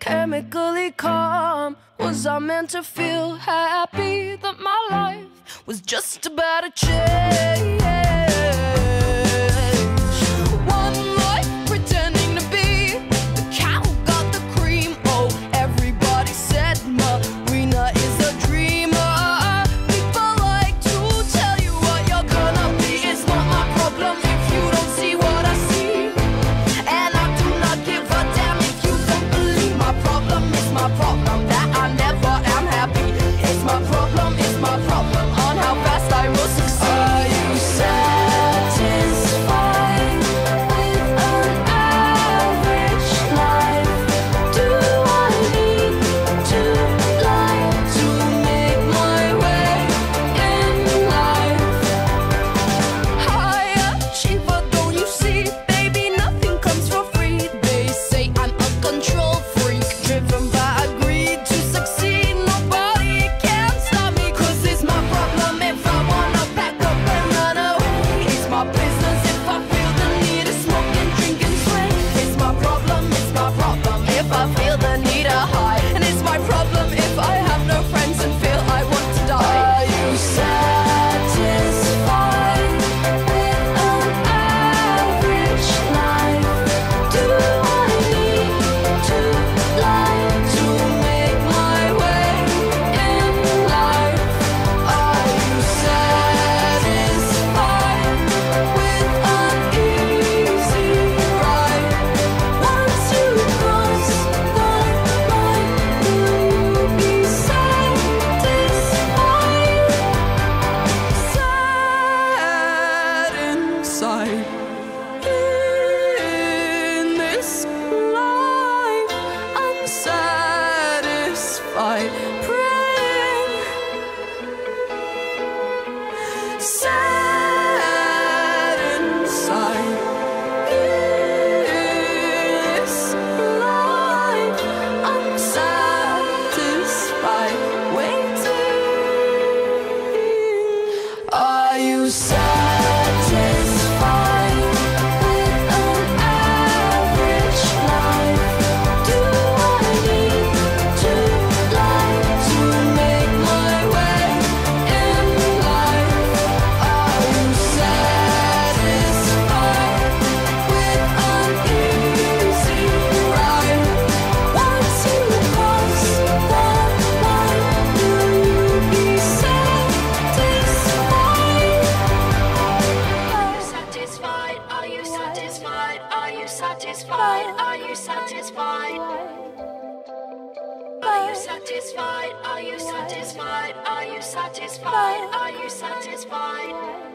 chemically calm? Was I meant to feel happy that my life was just about to change? say satisfied? Are you satisfied? Are you satisfied? Are you satisfied?